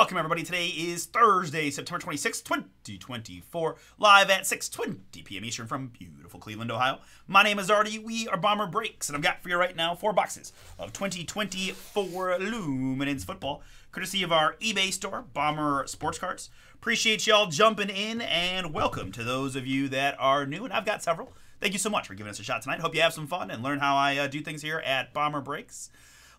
welcome everybody. Today is Thursday, September 26, 2024, live at 6.20 p.m. Eastern from beautiful Cleveland, Ohio. My name is Artie. We are Bomber Breaks, and I've got for you right now four boxes of 2024 Luminance football, courtesy of our eBay store, Bomber Sports Cards. Appreciate y'all jumping in, and welcome to those of you that are new, and I've got several. Thank you so much for giving us a shot tonight. Hope you have some fun and learn how I uh, do things here at Bomber Breaks.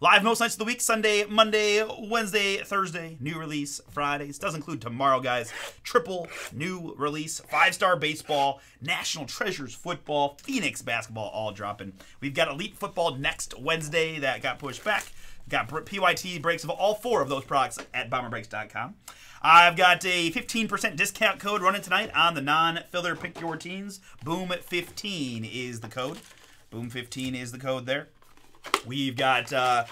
Live most nights of the week Sunday, Monday, Wednesday, Thursday, new release Fridays. Does include tomorrow, guys. Triple new release, five star baseball, National Treasures football, Phoenix basketball all dropping. We've got Elite football next Wednesday that got pushed back. Got PYT breaks of all four of those products at bomberbreaks.com. I've got a 15% discount code running tonight on the non filler pick your teens. Boom15 is the code. Boom15 is the code there. We've got uh,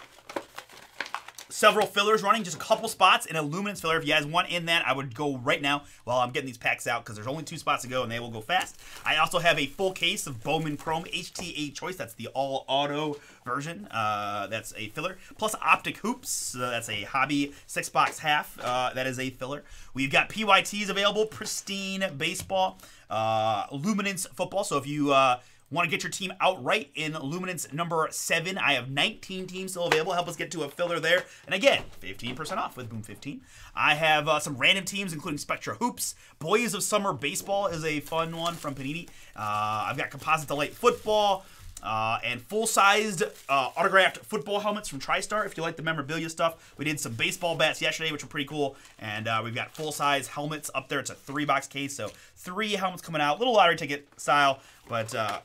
several fillers running, just a couple spots in a luminance filler. If you guys want in that, I would go right now while I'm getting these packs out because there's only two spots to go and they will go fast. I also have a full case of Bowman Chrome HTA Choice. That's the all auto version. Uh, that's a filler. Plus Optic Hoops. Uh, that's a hobby six box half. Uh, that is a filler. We've got PYTs available. Pristine Baseball. Uh, Luminance Football. So if you uh, Want to get your team outright in Luminance number seven? I have 19 teams still available. Help us get to a filler there. And again, 15% off with Boom 15. I have uh, some random teams, including Spectra Hoops. Boys of Summer Baseball is a fun one from Panini. Uh, I've got Composite Delight Football. Uh, and full-sized uh, autographed football helmets from TriStar. If you like the memorabilia stuff, we did some baseball bats yesterday, which were pretty cool. And uh, we've got full-size helmets up there. It's a three-box case, so three helmets coming out, little lottery ticket style, but uh,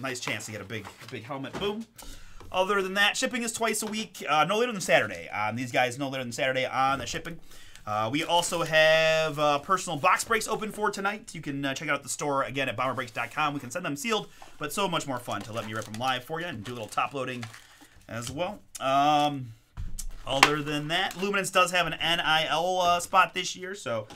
nice chance to get a big, big helmet. Boom. Other than that, shipping is twice a week, uh, no later than Saturday. Um, these guys no later than Saturday on the shipping. Uh, we also have uh, personal box breaks open for tonight. You can uh, check out the store again at bomberbreaks.com. We can send them sealed, but so much more fun to let me rip them live for you and do a little top loading as well. Um, other than that, Luminance does have an NIL uh, spot this year, so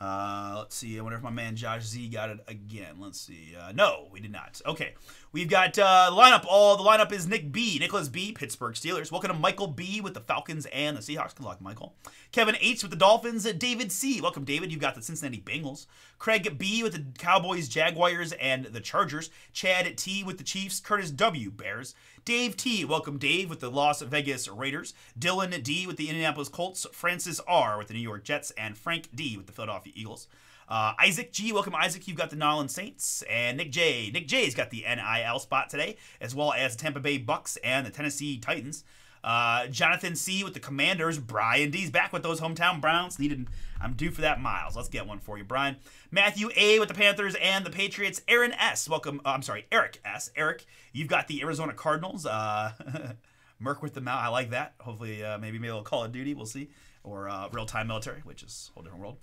uh, let's see. I wonder if my man Josh Z got it again. Let's see. Uh, no, we did not. Okay. We've got uh, lineup. All the lineup is Nick B, Nicholas B, Pittsburgh Steelers. Welcome to Michael B with the Falcons and the Seahawks. Good luck, Michael. Kevin H with the Dolphins. David C. Welcome, David. You've got the Cincinnati Bengals. Craig B with the Cowboys, Jaguars, and the Chargers. Chad T with the Chiefs. Curtis W. Bears. Dave T. Welcome, Dave with the Las Vegas Raiders. Dylan D with the Indianapolis Colts. Francis R with the New York Jets, and Frank D with the Philadelphia Eagles. Uh, Isaac G, welcome Isaac. You've got the Nolan Saints and Nick J. Nick J's got the NIL spot today, as well as the Tampa Bay Bucks and the Tennessee Titans. Uh, Jonathan C with the Commanders. Brian D's back with those hometown Browns. Needed, I'm due for that miles. Let's get one for you, Brian. Matthew A with the Panthers and the Patriots. Aaron S. Welcome. Uh, I'm sorry, Eric S. Eric, you've got the Arizona Cardinals. Uh, Merc with the mount. I like that. Hopefully, uh, maybe maybe a little Call of Duty. We'll see. Or uh, real time military, which is a whole different world.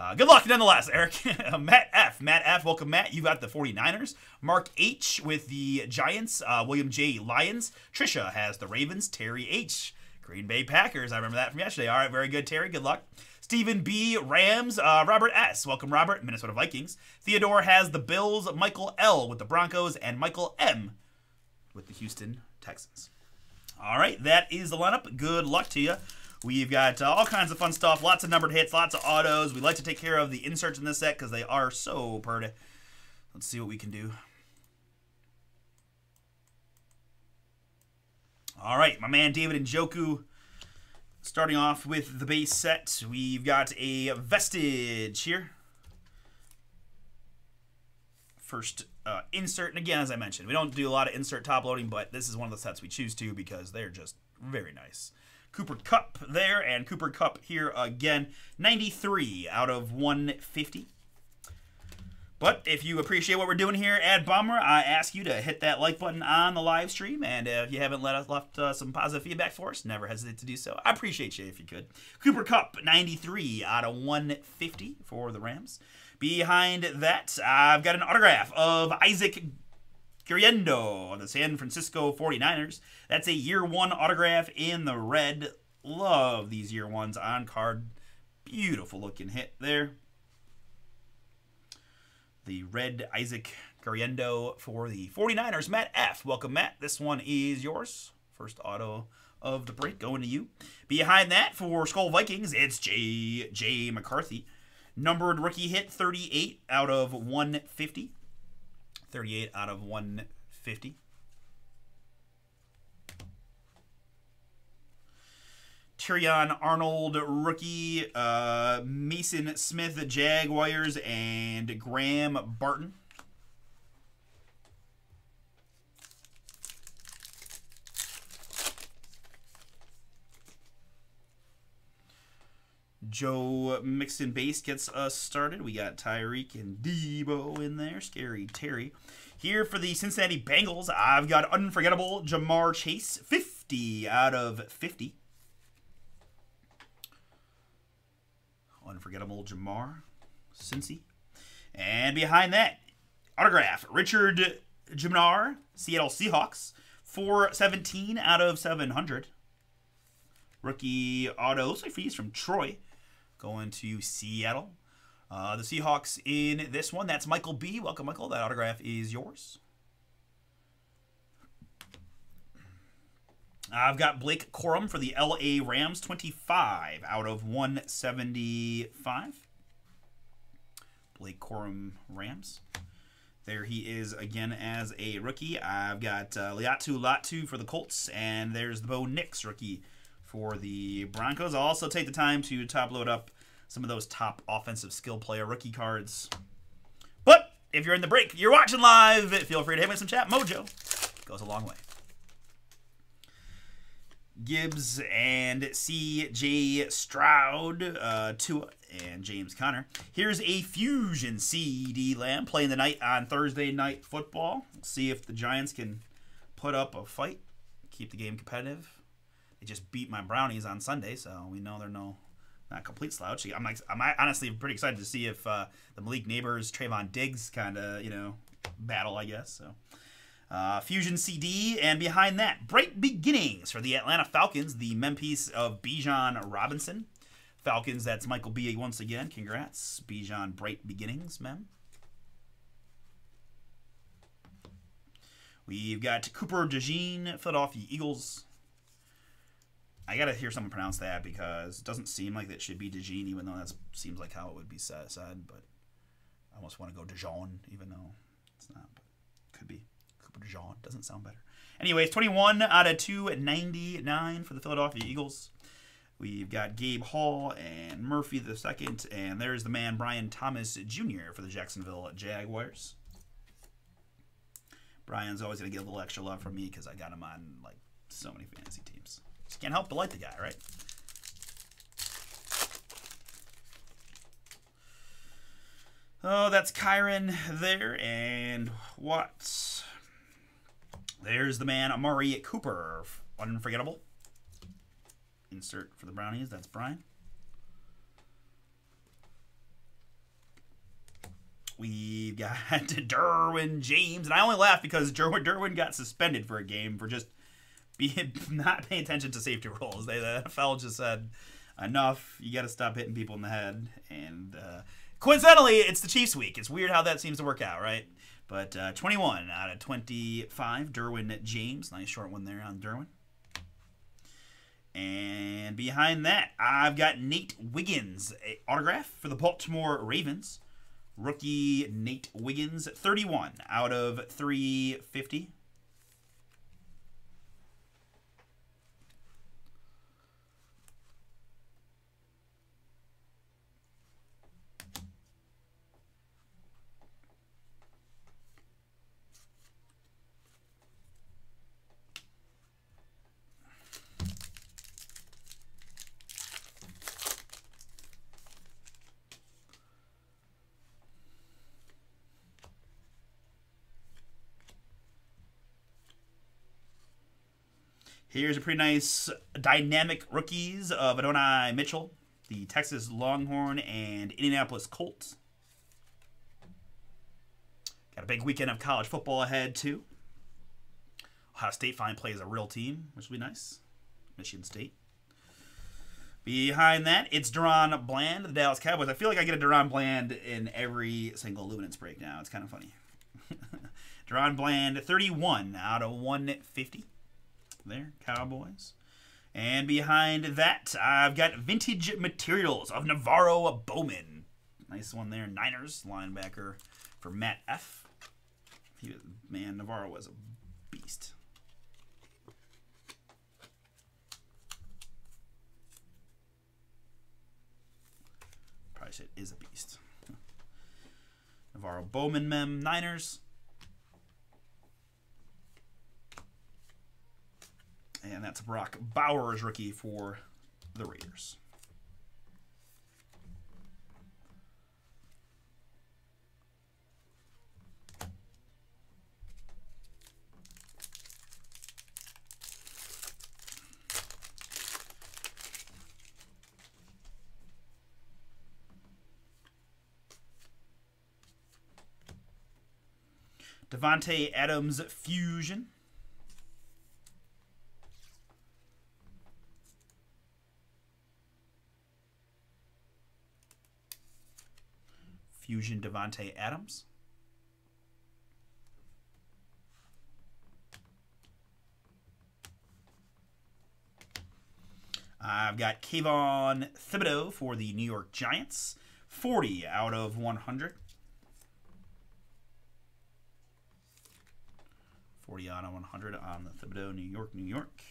Uh, good luck nonetheless, Eric. Matt F. Matt F. Welcome, Matt. You got the 49ers. Mark H. with the Giants. Uh, William J. Lions. Trisha has the Ravens. Terry H. Green Bay Packers. I remember that from yesterday. All right, very good, Terry. Good luck. Stephen B. Rams. Uh, Robert S. Welcome, Robert. Minnesota Vikings. Theodore has the Bills. Michael L. with the Broncos. And Michael M. with the Houston Texans. All right, that is the lineup. Good luck to you. We've got uh, all kinds of fun stuff, lots of numbered hits, lots of autos. We like to take care of the inserts in this set because they are so pretty. Let's see what we can do. All right, my man David Njoku. Starting off with the base set, we've got a Vestige here. First uh, insert, and again, as I mentioned, we don't do a lot of insert top loading, but this is one of the sets we choose to because they're just very nice. Cooper Kupp there, and Cooper Kupp here again. 93 out of 150. But if you appreciate what we're doing here at Bomber, I ask you to hit that like button on the live stream. And if you haven't let us left uh, some positive feedback for us, never hesitate to do so. I appreciate you if you could. Cooper Kupp, 93 out of 150 for the Rams. Behind that, I've got an autograph of Isaac Guerendo, the San Francisco 49ers. That's a year one autograph in the red. Love these year ones on card. Beautiful looking hit there. The red Isaac Guerendo for the 49ers. Matt F. Welcome, Matt. This one is yours. First auto of the break going to you. Behind that for Skol Vikings, it's J. J. McCarthy. Numbered rookie hit 38 out of 150. 38 out of 150. Terrion Arnold, rookie, uh, Mason Smith, Jaguars, and Graham Barton. Joe Mixon base gets us started. We got Tyreek and Debo in there. Scary Terry. Here for the Cincinnati Bengals, I've got unforgettable Ja'Marr Chase, 50 out of 50. Unforgettable Ja'Marr Cincy. And behind that, autograph Richard Jibunor, Seattle Seahawks, 417 out of 700. Rookie auto, looks like fees from Troy, going to Seattle. Uh, the Seahawks in this one, that's Michael B. Welcome, Michael. That autograph is yours. I've got Blake Corum for the LA Rams, 25 out of 175. Blake Corum Rams. There he is again as a rookie. I've got uh, Laiatu Latu for the Colts, and there's the Bo Nix rookie for the Broncos. I'll also take the time to top load up some of those top offensive skill player rookie cards. But if you're in the break, you're watching live, feel free to hit me some chat. Mojo goes a long way. Gibbs and C.J. Stroud, uh, Tua and James Conner. Here's a Fusion C.D. Lamb playing the night on Thursday Night Football. see if the Giants can put up a fight, keep the game competitive. They just beat my Brownies on Sunday, so we know they're no not complete slouch. I'm like, I'm honestly pretty excited to see if uh, the Malik Nabers Trevon Diggs kind of you know battle, I guess. So. Uh, Fusion CD, and behind that, Bright Beginnings for the Atlanta Falcons, the Memphis of Bijan Robinson. Falcons, that's Michael B. once again. Congrats. Bijan Bright Beginnings, mem. We've got Cooper DeJean, Philadelphia Eagles. I gotta hear someone pronounce that because it doesn't seem like that should be DeJean, even though that seems like how it would be said. But I almost want to go Dijon, even though it's not. But could be. Jean. Doesn't sound better. Anyways, 21 out of 299 for the Philadelphia Eagles. We've got Gabe Hall and Murphy the second, and there's the man Brian Thomas Jr. for the Jacksonville Jaguars. Brian's always gonna get a little extra love from me because I got him on like so many fantasy teams. Just can't help but like the guy, right? Oh, that's Kyron there, and what? There's the man, Amari Cooper. Unforgettable. Insert for the Brownies. That's Brian. We've got Derwin James. And I only laugh because Derwin, Derwin got suspended for a game for just being not paying attention to safety rules. They, the NFL just said, enough. You got to stop hitting people in the head. And uh, coincidentally, it's the Chiefs week. It's weird how that seems to work out, right? But uh, 21 out of 25, Derwin James. Nice short one there on Derwin. And behind that, I've got Nate Wiggins, autograph for the Baltimore Ravens. Rookie Nate Wiggins, 31 out of 350. Here's a pretty nice dynamic rookies of Adonai Mitchell, the Texas Longhorn, and Indianapolis Colts. Got a big weekend of college football ahead, too. Ohio State finally plays a real team, which will be nice. Michigan State. Behind that, it's DaRon Bland, the Dallas Cowboys. I feel like I get a DaRon Bland in every single Luminance break now. It's kind of funny. DaRon Bland, 31 out of 150 there, Cowboys. And behind that, I've got Vintage Materials of NaVorro Bowman. Nice one there. Niners linebacker for Matt F. He, man, NaVorro was a beast. Probably said is a beast. NaVorro Bowman Mem Niners. And that's Brock Bowers rookie for the Raiders. Davante Adams Fusion. Fusion Davante Adams. I've got Kayvon Thibodeaux for the New York Giants. 40 out of 100. 40 out of 100 on the Thibodeaux, New York, New York.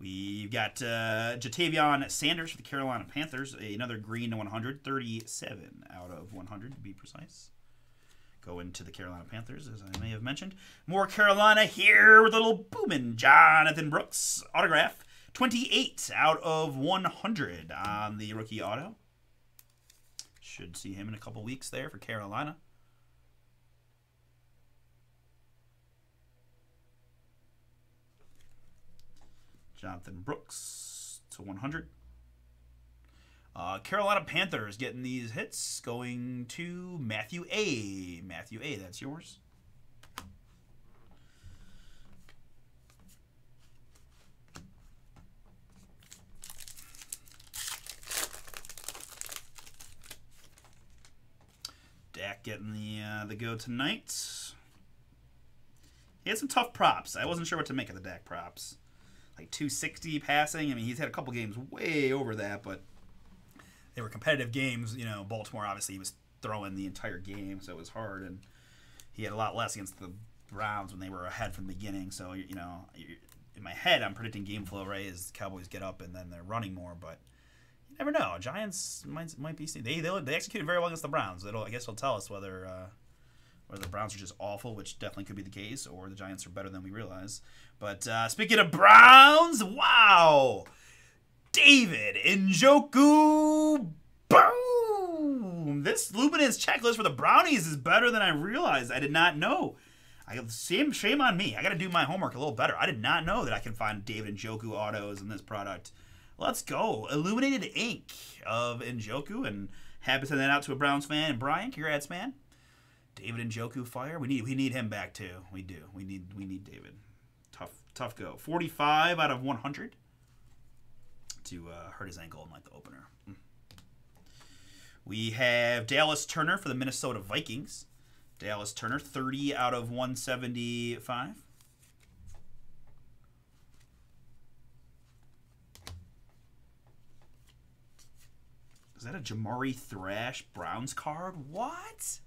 We've got uh, Ja'Tavion Sanders for the Carolina Panthers. Another green to 100, 37 out of 100 to be precise. Going to the Carolina Panthers, as I may have mentioned. More Carolina here with a little booming Jonathan Brooks autograph. 28 out of 100 on the rookie auto. Should see him in a couple weeks there for Carolina. Jonathan Brooks to 100. Uh, Carolina Panthers getting these hits going to Matthew A. Matthew A, that's yours. Dak getting the uh, the go tonight. He had some tough props. I wasn't sure what to make of the Dak props like 260 passing. I mean, he's had a couple games way over that, but they were competitive games. You know, Baltimore obviously he was throwing the entire game, so it was hard, and he had a lot less against the Browns when they were ahead from the beginning. So you know, in my head, I'm predicting game flow right as Cowboys get up and then they're running more, but. You never know. Giants might might be they they, they executed very well against the Browns. It'll I guess it'll tell us whether uh, whether the Browns are just awful, which definitely could be the case, or the Giants are better than we realize. But uh, speaking of Browns, wow! David Njoku, boom! This luminous checklist for the Brownies is better than I realized. I did not know. I shame shame on me. I got to do my homework a little better. I did not know that I can find David Njoku autos in this product. Let's go. Illuminated ink of Njoku, and happy to send that out to a Browns fan. And Brian, congrats, man. David Njoku fire. We need we need him back too. We do. We need we need David. Tough tough go. 45 out of 100 to uh, hurt his ankle in like the opener. Hmm. We have Dallas Turner for the Minnesota Vikings. Dallas Turner 30 out of 175. Is that a Jamari Thrash Browns card? What?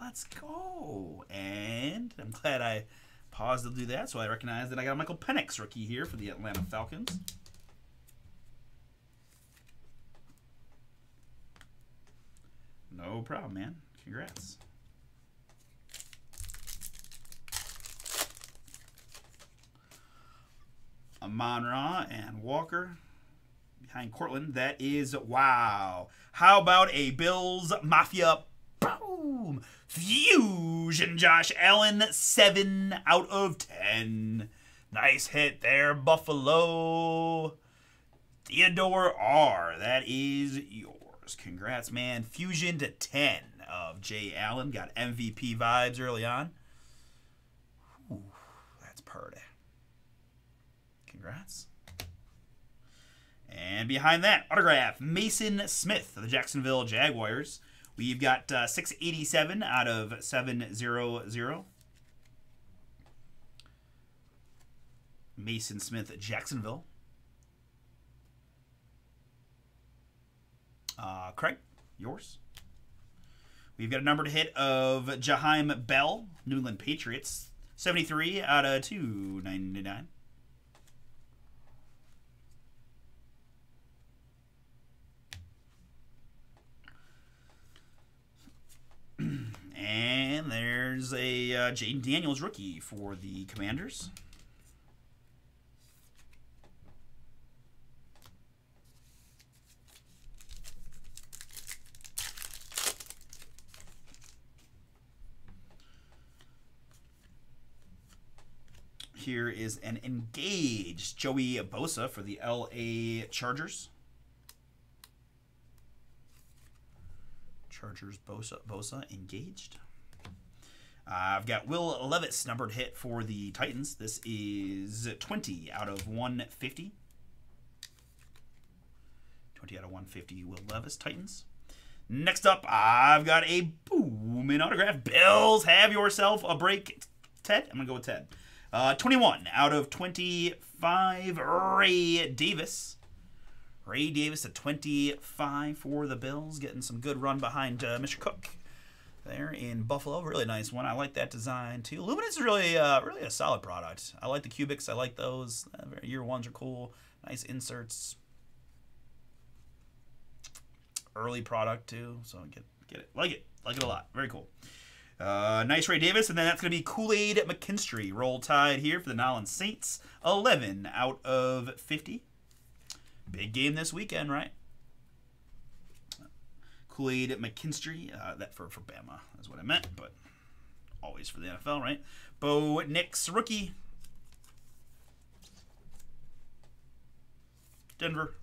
Let's go. And I'm glad I paused to do that, so I recognize that I got a Michael Penix rookie here for the Atlanta Falcons. No problem, man. Congrats. Amon Ra and Walker behind Courtland. That is wow. How about a Bills Mafia boom Fusion Josh Allen, 7 out of 10. Nice hit there, Buffalo. Theodore R. That is yours. Congrats, man. Fusion to 10 of Jay Allen. Got MVP vibes early on. Ooh, that's pretty. Congrats. And behind that, autograph Mason Smith of the Jacksonville Jaguars. We've got uh, 687 out of 700. Mason Smith, Jacksonville. Uh, Craig, yours. We've got a number to hit of Jaheim Bell, New England Patriots. 73 out of 299. There's a uh, Jayden Daniels rookie for the Commanders. Here is an engaged Joey Bosa for the LA Chargers. Chargers Bosa, Bosa engaged. Uh, I've got Will Levis numbered hit for the Titans. This is 20 out of 150. 20 out of 150 Will Levis Titans. Next up, I've got a booming autograph. Bills, have yourself a break. Ted? I'm going to go with Ted. Uh, 21 out of 25, Ray Davis. Ray Davis at 25 for the Bills, getting some good run behind uh, Mr. Cook there in Buffalo. Really nice one. I like that design too. Luminance is really, uh, really a solid product. I like the cubics. I like those. Uh, year ones are cool. Nice inserts. Early product too, so get get it. Like it. Like it a lot. Very cool. Uh, nice Ray Davis, and then that's going to be Kool-Aid McKinstry. Roll Tide here for the Nolans Saints. 11 out of 50. Big game this weekend, right? Kool-Aid McKinstry. Uh, that for, for Bama is what I meant, but always for the NFL, right? Bo Nix, rookie. Denver.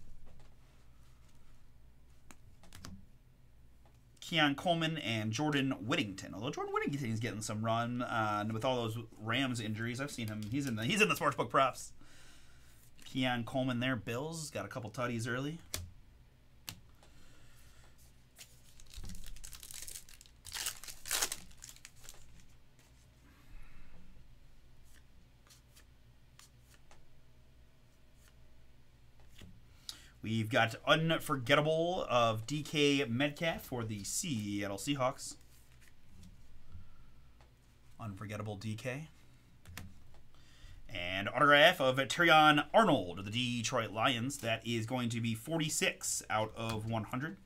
Keon Coleman and Jordan Whittington. Although Jordan Whittington is getting some run uh, with all those Rams injuries, I've seen him. He's in the he's in the sportsbook props. Keon Coleman there, Bills got a couple tutties early. We've got Unforgettable of DK Metcalf for the Seattle Seahawks. Unforgettable DK. And autograph of Terrion Arnold of the Detroit Lions. That is going to be 46 out of 100.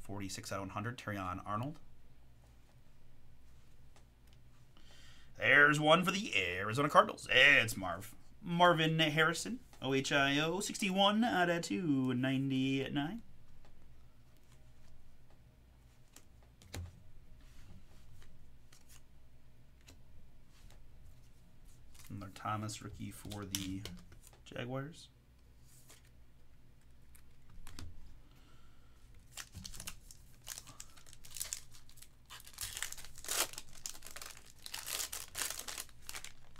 46 out of 100, Terrion Arnold. There's one for the Arizona Cardinals. It's Marv. Marvin Harrison OHIO 61 out of 299. Another Thomas rookie for the Jaguars.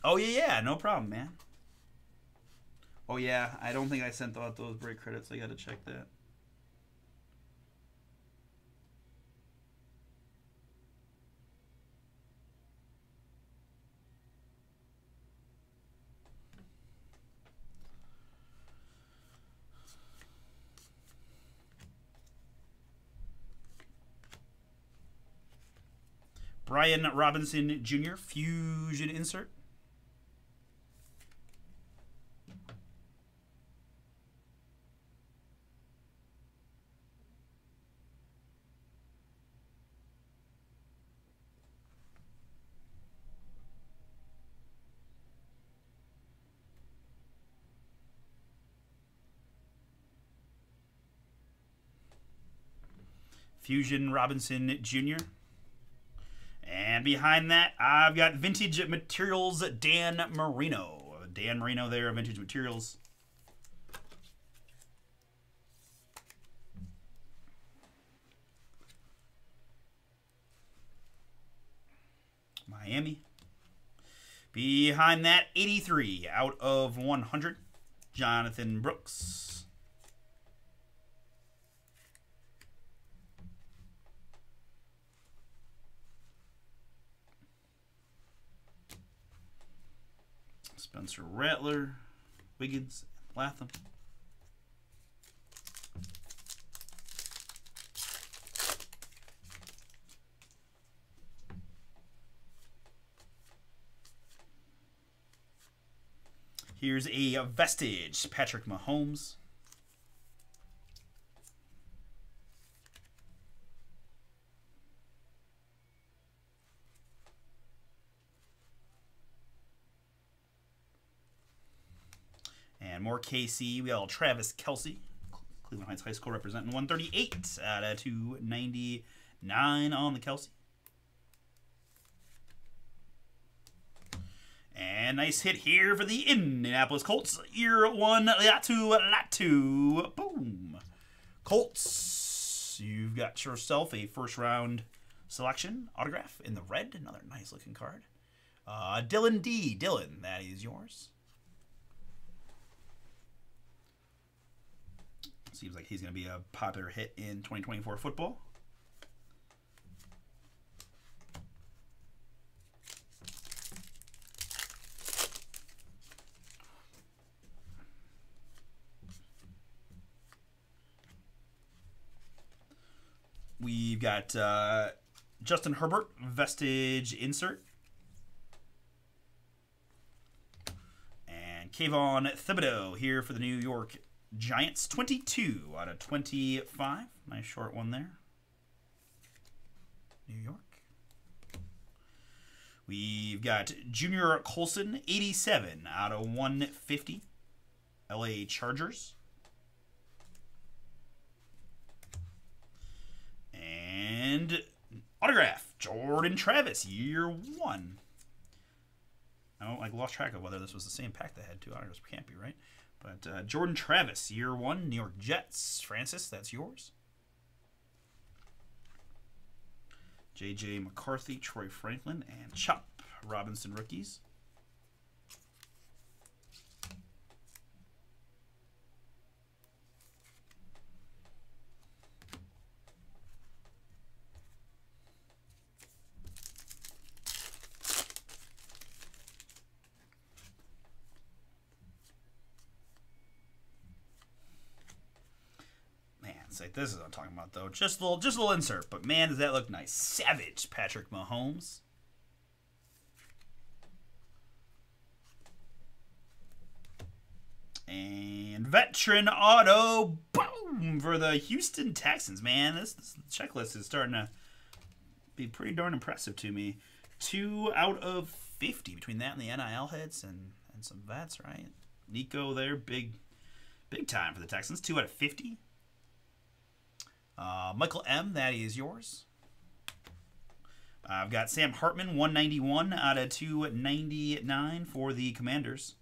Oh yeah, yeah, no problem, man. Oh yeah, I don't think I sent out those break credits. I got to check that. Brian Robinson Jr. Fusion insert. Fusion Robinson Jr. And behind that, I've got Vintage Materials Dan Marino. Dan Marino there, Vintage Materials. Miami. Behind that, 83 out of 100. Jonathan Brooks. Spencer Rattler, Wiggins, Latham. Here's a vestige, Patrick Mahomes. More KC. We got Travis Kelce, Cleveland Heights High School representing 138 out of 299 on the Kelce. And nice hit here for the Indianapolis Colts. Year one, Latu Latu. Boom. Colts, you've got yourself a first round selection autograph in the red. Another nice looking card. Uh, Dylan D. Dylan, that is yours. Seems like he's going to be a popular hit in 2024 football. We've got uh, Justin Herbert, Vestige Insert. And Kayvon Thibodeaux here for the New York Giants. 22 out of 25. Nice short one there. New York. We've got Junior Colson, 87 out of 150. LA Chargers. And autograph, Jordan Travis, year one. I don't like lost track of whether this was the same pack that had two autographs. Can't be right. But uh, Jordan Travis, year one, New York Jets. Francis, that's yours. J.J. McCarthy, Troy Franklin, and Chop Robinson rookies. This is what I'm talking about though. Just a little just a little insert, but man does that look nice. Savage Patrick Mahomes. And veteran auto boom for the Houston Texans. Man, this, this checklist is starting to be pretty darn impressive to me. Two out of 50 between that and the NIL hits and, and some vets, right? Nico there, big big time for the Texans. Two out of 50. Uh, Michael M., that is yours. I've got Sam Hartman, 191 out of 299 for the Commanders.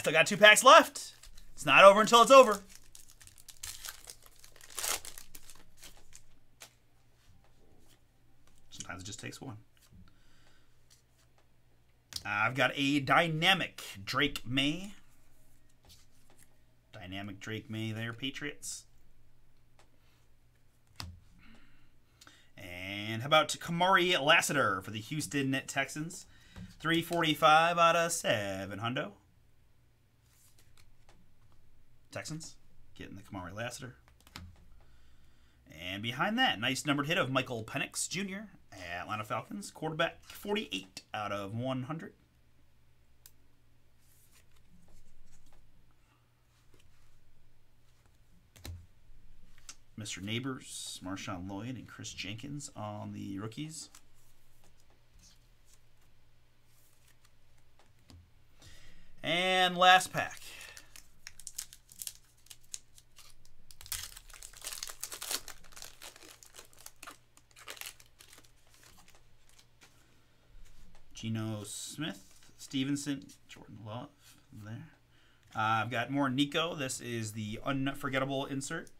I still got two packs left. It's not over until it's over. Sometimes it just takes one. Uh, I've got a dynamic Drake Maye. Dynamic Drake Maye there, Patriots. And how about Kamari Lassiter for the Houston Texans? 345 out of 7 hundo. Texans getting the Kamari Lassiter. And behind that, nice numbered hit of Michael Penix Jr. Atlanta Falcons, quarterback 48 out of 100. Mr. Nabers, Marshawn Lloyd, and Chris Jenkins on the rookies. And last pack. Geno Smith, Stevenson, Jordan Love there. Uh, I've got more Nico. This is the unforgettable insert.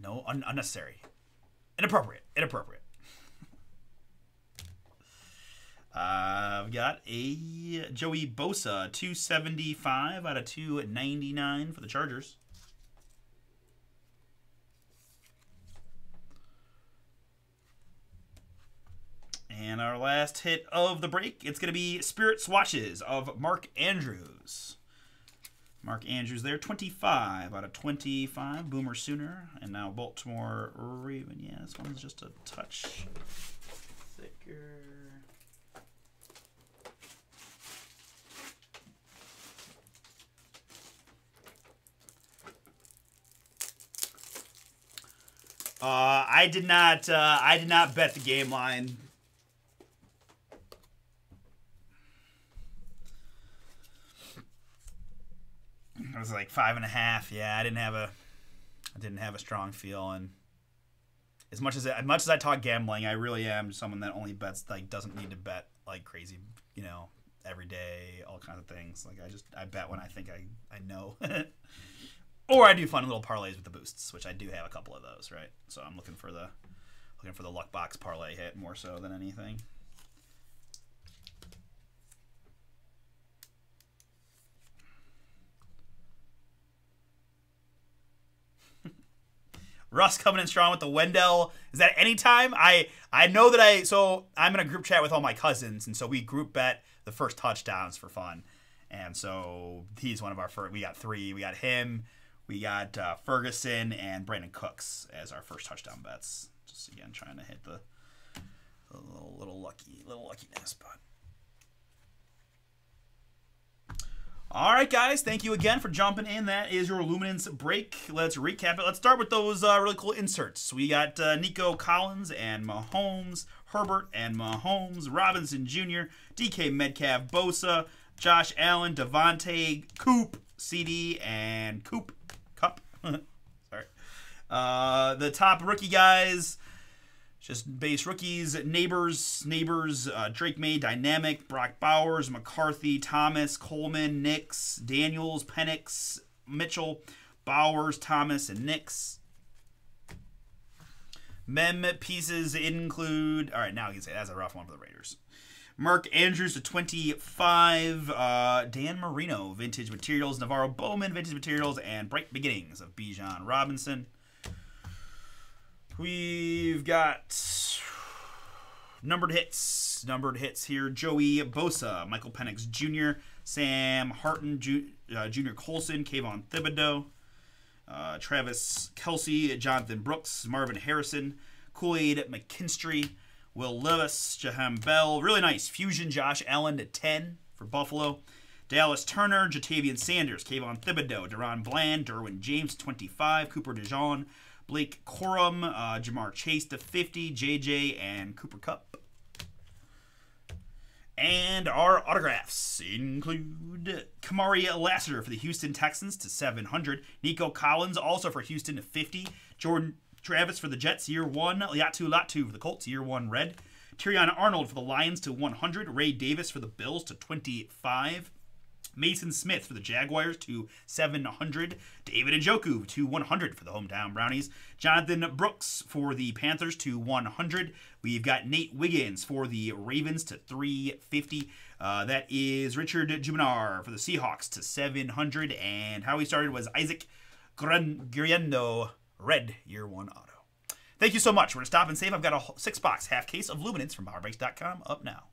No, un unnecessary. Inappropriate. Inappropriate. uh, I've got a Joey Bosa, 275 out of 299 for the Chargers. Last hit of the break. It's going to be Spirit Swatches of Mark Andrews. Mark Andrews there, 25 out of 25. Boomer Sooner. And now Baltimore Raven. Yeah, this one's just a touch thicker. Uh, I did not. Uh, I did not bet the game line. It was like five and a half. Yeah, I didn't have a. I didn't have a strong feel, and as much as as much as I talk gambling, I really am someone that only bets like doesn't need to bet like crazy. You know, every day, all kinds of things. Like I just I bet when I think I I know. Or I do fun little parlays with the boosts, which I do have a couple of those, right? So I'm looking for the looking for the luck box parlay hit more so than anything. Russ coming in strong with the Wendell. Is that anytime? I I know that I so I'm in a group chat with all my cousins, and so we group bet the first touchdowns for fun. And so he's one of our first. We got three. We got him. We got uh, Ferguson and Brandin Cooks as our first touchdown bets. Just again trying to hit the, the little, little lucky little luckiness, but. All right, guys. Thank you again for jumping in. That is your Luminance break. Let's recap it. Let's start with those uh, really cool inserts. We got uh, Nico Collins and Mahomes, Herbert and Mahomes, Robinson Jr., DK Metcalf, Bosa, Josh Allen, Davante, Coop, CD, and Coop Cup. Sorry. Uh, the top rookie guys, just base rookies, Nabers, Nabers, uh, Drake Maye, Dynamic, Brock Bowers, McCarthy, Thomas, Coleman, Nix, Daniels, Penix, Mitchell, Bowers, Thomas, and Nix. Mem pieces include. All right, now you can say that's a rough one for the Raiders. Mark Andrews to 25. Uh, Dan Marino, Vintage Materials. NaVorro Bowman, Vintage Materials. And Bright Beginnings of Bijan Robinson. We've got numbered hits. Numbered hits here. Joey Bosa, Michael Penix Jr., Sam Hartman uh, Jr. Colson, Kayvon Thibodeaux, uh, Travis Kelce, Jonathan Brooks, Marvin Harrison, Kool Aid McKinstry, Will Levis, Jaheim Bell. Really nice. Fusion Josh Allen to 10 for Buffalo. Dallas Turner, Ja'Tavion Sanders, Kayvon Thibodeaux, DaRon Bland, Derwin James 25, Cooper DeJean, Blake Corum, uh, Ja'Marr Chase to 50, JJ, and Cooper Kupp. And our autographs include Kamari Lassiter for the Houston Texans to 700, Nico Collins also for Houston to 50, Jordan Travis for the Jets, year one. Laiatu Latu for the Colts, year one red. Terrion Arnold for the Lions to 100. Ray Davis for the Bills to 25. Mason Smith for the Jaguars to 700. David Njoku to 100 for the hometown Brownies. Jonathan Brooks for the Panthers to 100. We've got Nate Wiggins for the Ravens to 350. Uh, that is Richard Jibunor for the Seahawks to 700. And how he started was Isaac Guerendo red year one auto. Thank you so much. We're going to stop and save. I've got a six box half case of Luminance from BomberBreaks.com up now.